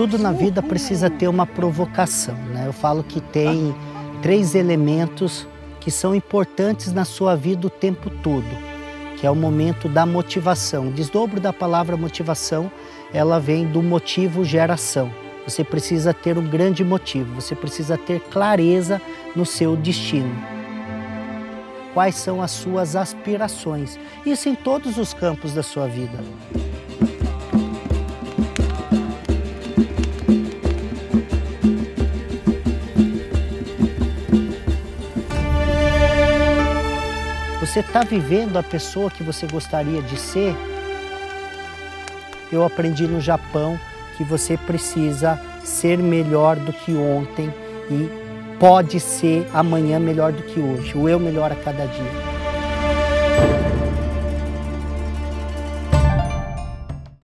Tudo na vida precisa ter uma provocação. Né? Eu falo que tem três elementos que são importantes na sua vida o tempo todo, que é o momento da motivação. O desdobro da palavra motivação, ela vem do motivo geração. Você precisa ter um grande motivo, você precisa ter clareza no seu destino. Quais são as suas aspirações? Isso em todos os campos da sua vida. Você está vivendo a pessoa que você gostaria de ser? Eu aprendi no Japão que você precisa ser melhor do que ontem e pode ser amanhã melhor do que hoje. O eu melhor a cada dia.